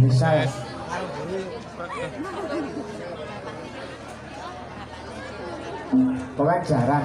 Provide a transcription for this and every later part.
Bisa ya. Pengajaran.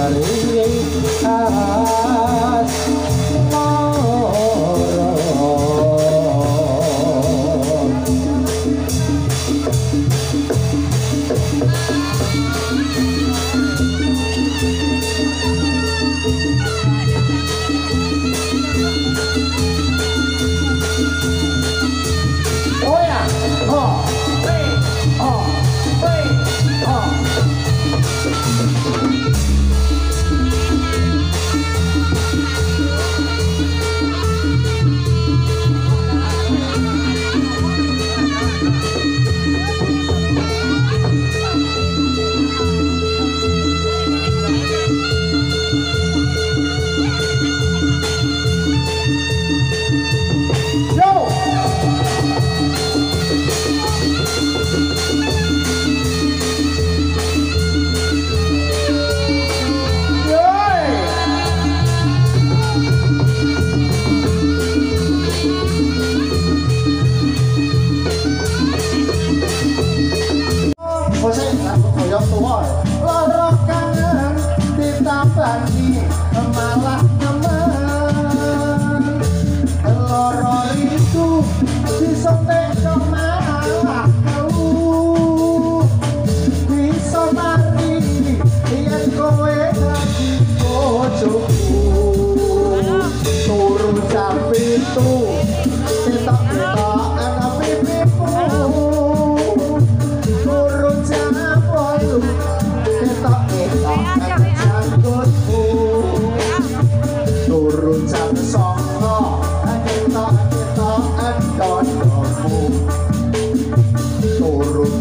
Hallelujah.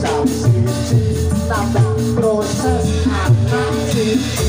Stop the process.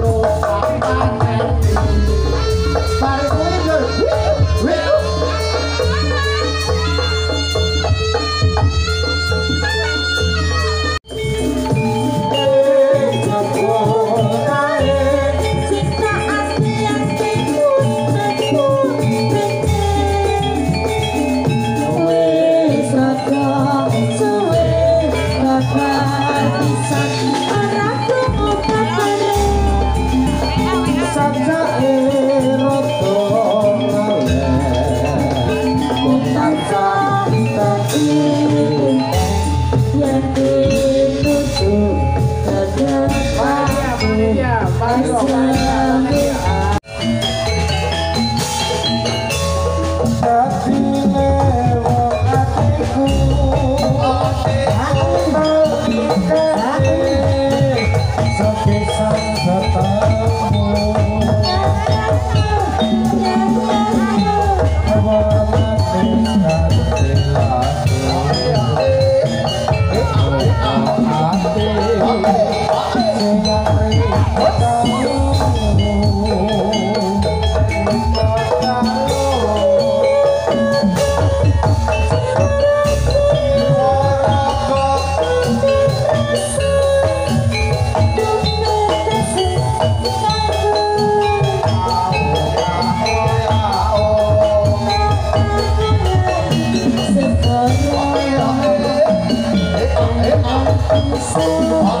Música